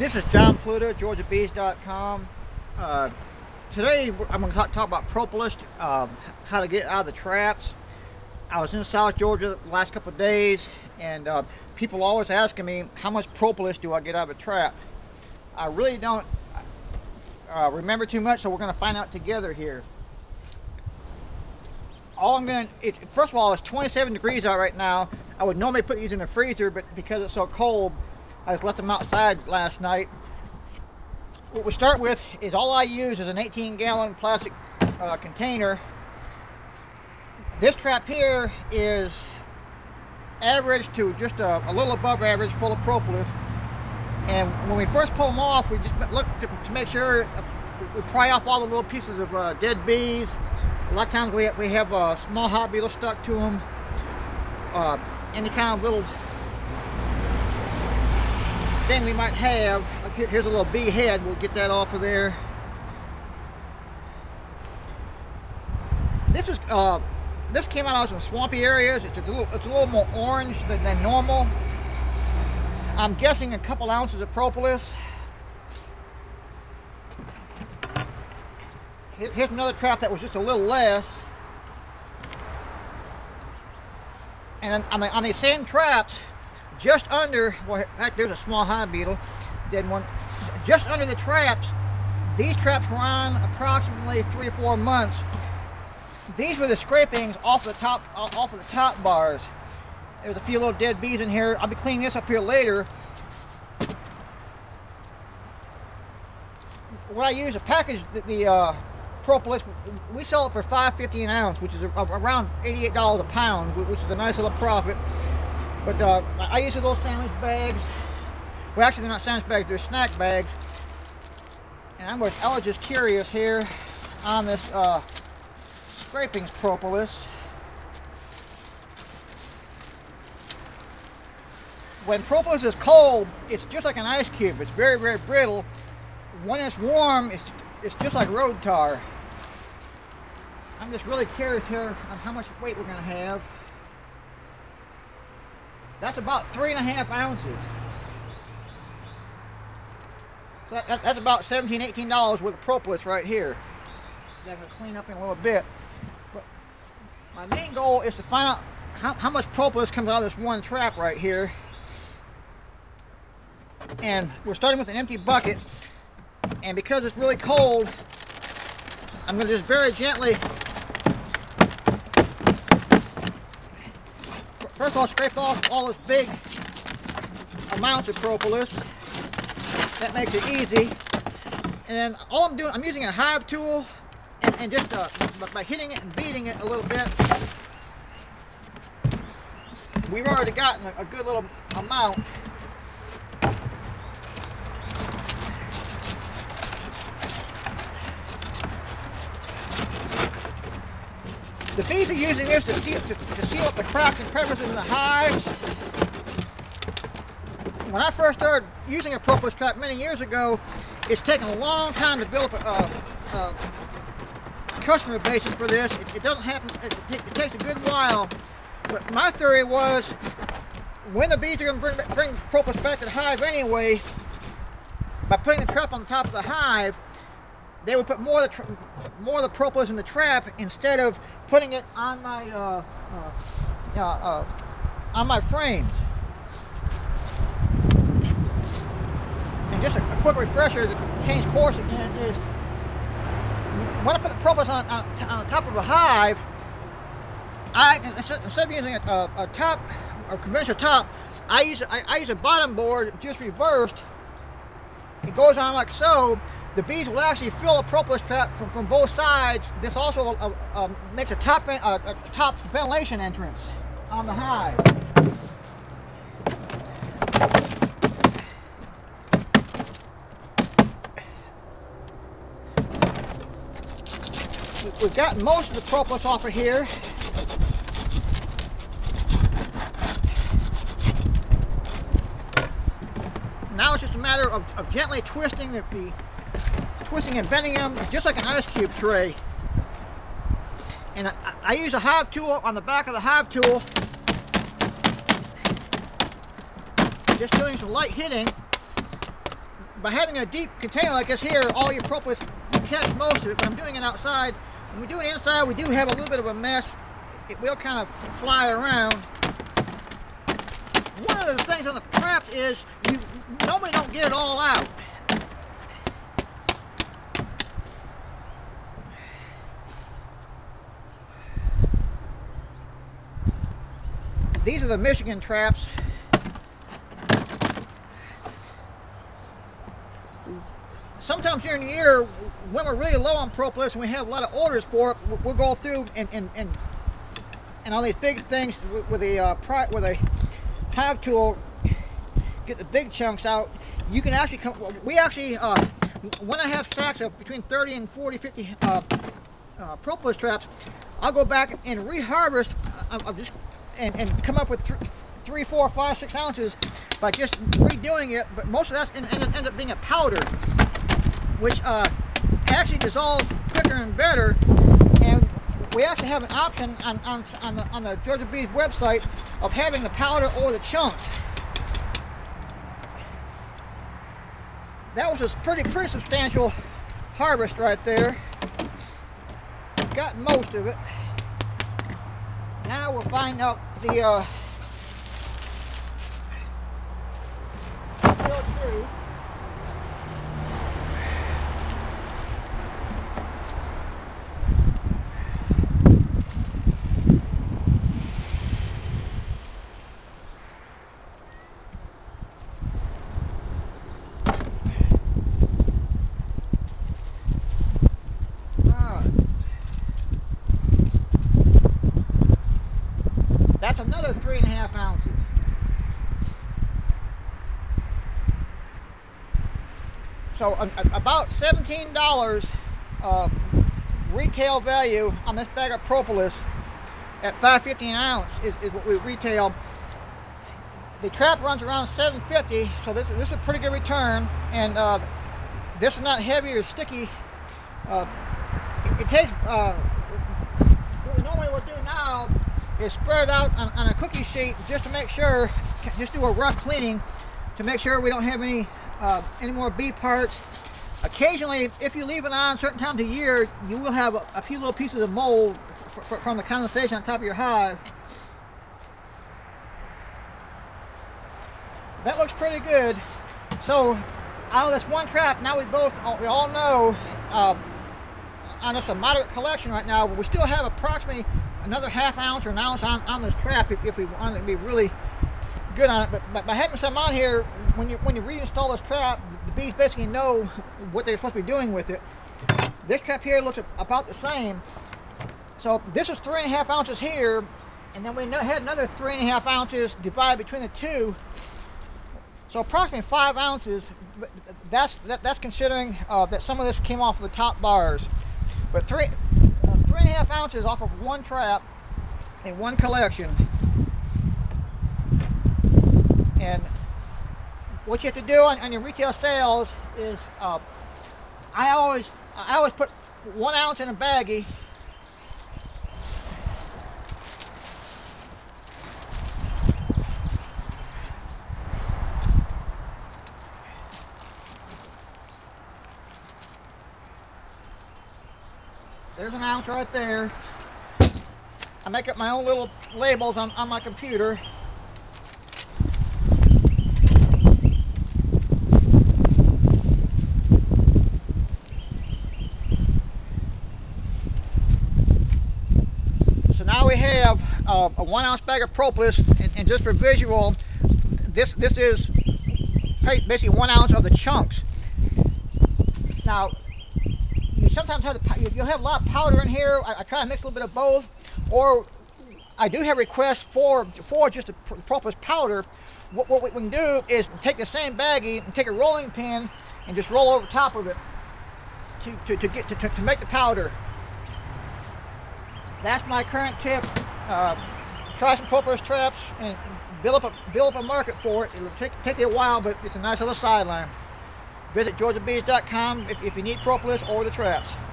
This is John Pluta, GeorgiaBees.com. Uh, today I'm going to talk, about propolis, uh, how to get out of the traps. I was in South Georgia the last couple of days, and uh, people always asking me how much propolis do I get out of a trap. I really don't uh, remember too much, so we're going to find out together here. All I'm going to, first of all, it's 27 degrees out right now. I would normally put these in the freezer, but because it's so cold, I just left them outside last night. What we start with is all I use is an 18 gallon plastic uh, container. This trap here is average to just a, a, little above average full of propolis. And when we first pull them off, we just look to, to make sure uh, we pry off all the little pieces of uh, dead bees. A lot of times we, we have a small hive beetle stuck to them. Uh, any kind of little thing we might have. Here's a little bee head. We'll get that off of there. This is uh, this came out of some swampy areas. It's a little it's a little more orange than, than normal. I'm guessing a couple ounces of propolis. Here's another trap that was just a little less. And on, the, on these same traps, just under, well, heck, there's a small hive beetle, dead one. Just under the traps, these traps were on approximately three or four months. These were the scrapings off the top, off of the top bars. There's a few little dead bees in here. I'll be cleaning this up here later. What I use a package the, the uh, propolis, we sell it for $5.50 an ounce, which is around $88 a pound, which is a nice little profit. But uh, I use those sandwich bags. Well, actually, they're not sandwich bags; they're snack bags. And I was, I was just curious here on this uh, scrapings propolis. When propolis is cold, it's just like an ice cube. It's very, very brittle. When it's warm, it's, it's just like road tar. I'm just really curious here on how much weight we're going to have. That's about three and a half ounces. So that, that, that's about 17 $18 worth of propolis right here. That I'm going to clean up in a little bit. But my main goal is to find out how, how much propolis comes out of this one trap right here. And we're starting with an empty bucket. And because it's really cold, I'm going to just very gently First of all, scrape off all this big amounts of propolis. That makes it easy. And then all I'm doing, I'm using a hive tool and, and just uh, by hitting it and beating it a little bit, we've already gotten a good little amount. The bees are using this to seal, to, to seal up the cracks and crevices in the hives. When I first started using a propolis trap many years ago, it's taken a long time to build up a, a, a customer basis for this. It, it doesn't happen, it, it, takes a good while. But my theory was when the bees are going to bring, bring propolis back to the hive anyway, by putting the trap on the top of the hive, they would put more of the more of the propolis in the trap instead of putting it on my uh, uh, uh, uh, on my frames. And just a, a, quick refresher to change course again is when I put the propolis on, on, on the top of a hive, I instead of using a, a, top or conventional top, I use I, I use a bottom board just reversed. It goes on like so the bees will actually fill a propolis trap from, from both sides. This also uh, uh, makes a top, uh, a top ventilation entrance on the hive. We've got most of the propolis off of here. Now it's just a matter of, of gently twisting the, the twisting and bending them just like an ice cube tray. And I, I use a hive tool on the back of the hive tool, just doing some light hitting. by having a deep container like this here, all your propolis you catch most of it. but I'm doing it outside, when we do it inside, we do have a little bit of a mess. It will kind of fly around. One of the things on the traps is you normally don't get it all out. These are the Michigan traps. Sometimes during the year, when we're really low on propolis and we have a lot of orders for it, we'll go through and and and, and all these big things with, a uh, with a hive tool, get the big chunks out. You can actually come. We actually, uh, when I have stacks of between 30 and 40, 50 uh, uh, propolis traps, I'll go back and reharvest. I'm just and, and come up with th three, four, five, six ounces by just redoing it. But most of that ends up being a powder, which uh, actually dissolves quicker and better. And we actually have an option on, on, on, the, on the Georgia Bees website of having the powder or the chunks. That was a pretty, pretty substantial harvest right there. Got most of it. Now we'll find out the uh, real truth. That's another three and a half ounces. So uh, about $17 uh, retail value on this bag of propolis at 5.50 an ounce is, is what we retail. The trap runs around 7.50, so this is this is a pretty good return. And uh, this is not heavy or sticky. Uh, it, it, takes uh, what we normally would do now is spread out on, on, a cookie sheet just to make sure, just do a rough cleaning to make sure we don't have any uh, any more bee parts. Occasionally, if you leave it on certain times of year, you will have a, a few little pieces of mold from the condensation on top of your hive. That looks pretty good. So, out of this one trap, now we both, we all know, uh, on just a moderate collection right now, but we still have approximately another half ounce or an ounce on, on this trap if, if we want to be really good on it. But, but by having some on here, when you when you reinstall this trap, the bees basically know what they're supposed to be doing with it. This trap here looks about the same. So this is three and a half ounces here, and then we had another three and a half ounces divided between the two. So approximately five ounces. That's that, that's considering uh, that some of this came off of the top bars. But three three and a half ounces off of one trap in one collection. And what you have to do on, on your retail sales is, uh, I always I always put one ounce in a baggie. An ounce right there. I make up my own little labels on, on my computer. So now we have uh, a one ounce bag of propolis and, and, just for visual this this is basically one ounce of the chunks now you sometimes have the, you'll have a lot of powder in here. I, I, try to mix a little bit of both. Or I do have requests for for just the propolis powder. What, what we can do is take the same baggie and take a rolling pin and just roll over top of it to, to, to get to, to, to make the powder. That's my current tip. Uh, try some propolis traps and build up a build up a market for it. It'll take, take you a while, but it's a nice little sideline. Visit georgiabees.com if, if you need propolis or the traps.